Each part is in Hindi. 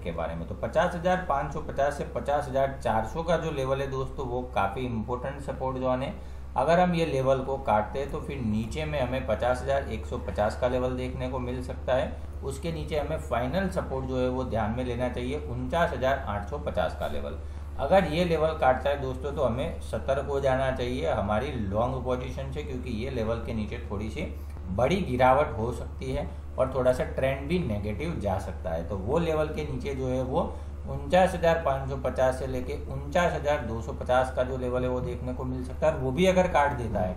के बारे में। तो पचास हज़ार पाँच सौ पचास से पचास हज़ार चार सौ का जो लेवल है दोस्तों, वो काफ़ी इंपॉर्टेंट सपोर्ट जोन है। अगर हम ये लेवल को काटते हैं तो फिर नीचे में हमें पचास हज़ार एक सौ पचास का लेवल देखने को मिल सकता है। उसके नीचे हमें फाइनल सपोर्ट जो है, वो ध्यान में लेना चाहिए, उनचास हज़ार आठ सौ पचास का लेवल अगर ये लेवल काटता है दोस्तों तो हमें सतर्क हो जाना चाहिए हमारी लॉन्ग पोजीशन से, क्योंकि ये लेवल के नीचे थोड़ी सी बड़ी गिरावट हो सकती है। और थोड़ा सा ट्रेंड भी नेगेटिव जा सकता है। तो वो लेवल के नीचे जो है वो उनचास हज़ार पाँच सौ पचास से लेके उनचास हज़ार दो सौ पचास का जो लेवल है वो देखने को मिल सकता है। वो भी अगर काट देता है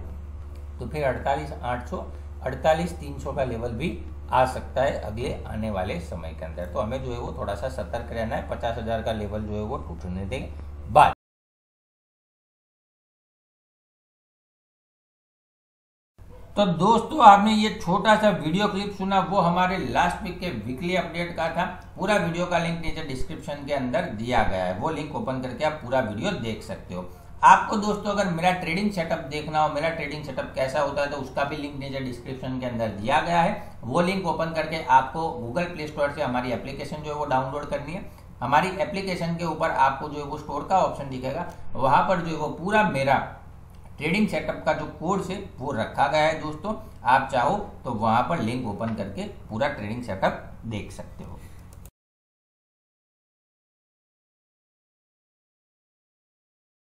तो फिर अड़तालीस आठ सौ, अड़तालीस तीन सौ का लेवल भी आ सकता है अगले आने वाले समय के अंदर। तो हमें जो है वो थोड़ा सा सतर्क रहना है। पचास हज़ार का लेवल जो है वो टूटने दें बाद। तो दोस्तों, आपने ये छोटा सा वीडियो क्लिप सुना, वो हमारे लास्ट वीक के वीकली अपडेट का था। पूरा वीडियो का लिंक नीचे डिस्क्रिप्शन के अंदर दिया गया है। वो लिंक ओपन करके आप पूरा वीडियो देख सकते हो। आपको दोस्तों, अगर मेरा ट्रेडिंग सेटअप देखना हो, मेरा ट्रेडिंग सेटअप कैसा होता है तो उसका भी लिंक नीचे डिस्क्रिप्शन के अंदर दिया गया है। वो लिंक ओपन करके आपको गूगल प्ले स्टोर से हमारी एप्लीकेशन जो है वो डाउनलोड करनी है। हमारी एप्लीकेशन के ऊपर आपको जो है वो स्टोर का ऑप्शन दिखेगा। वहाँ पर जो है वो पूरा मेरा ट्रेडिंग सेटअप का जो कोर्स है, वो रखा गया है दोस्तों। आप चाहो तो वहाँ पर लिंक ओपन करके पूरा ट्रेडिंग सेटअप देख सकते हो।